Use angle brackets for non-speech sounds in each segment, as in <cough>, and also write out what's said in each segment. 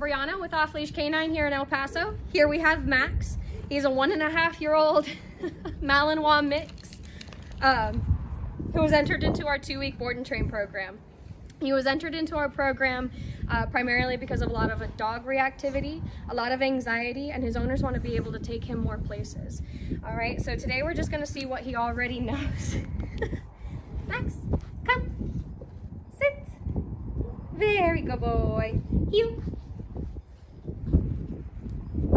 Brianna with Off Leash Canine here in El Paso. Here we have Max. He's a one and a half year old <laughs> Malinois mix um, who was entered into our two week board and train program. He was entered into our program uh, primarily because of a lot of dog reactivity, a lot of anxiety, and his owners want to be able to take him more places. All right, so today we're just going to see what he already <laughs> knows. Max, come, sit. Very good boy. You.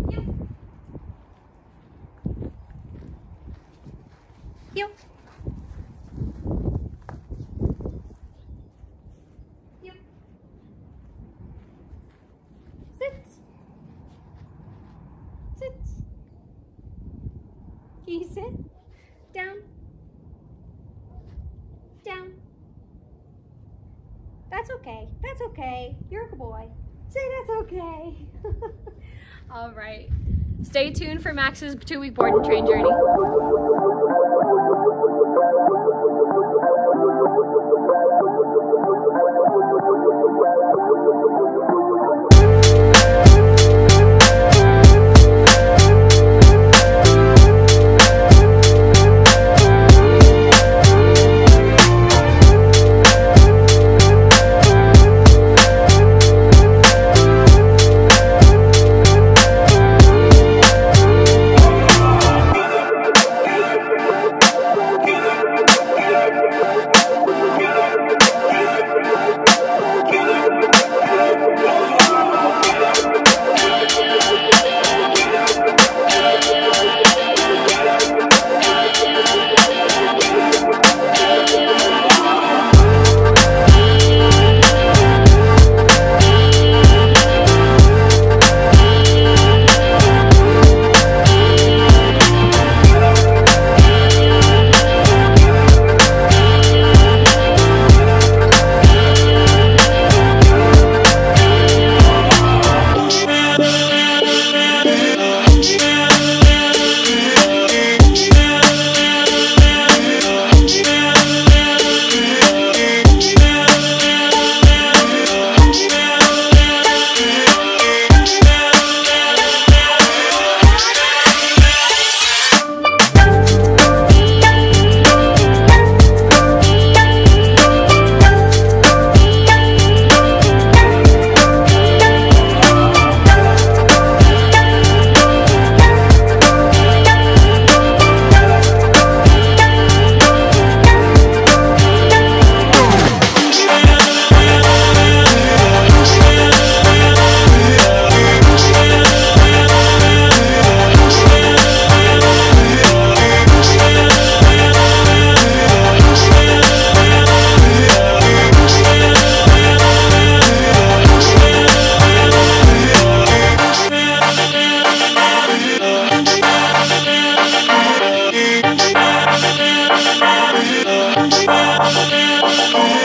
You. You. You. Sit. Sit. Can you sit? Down. Down. That's okay. That's okay. You're a good boy. Say that's okay. <laughs> All right. Stay tuned for Max's two-week board and train journey. You.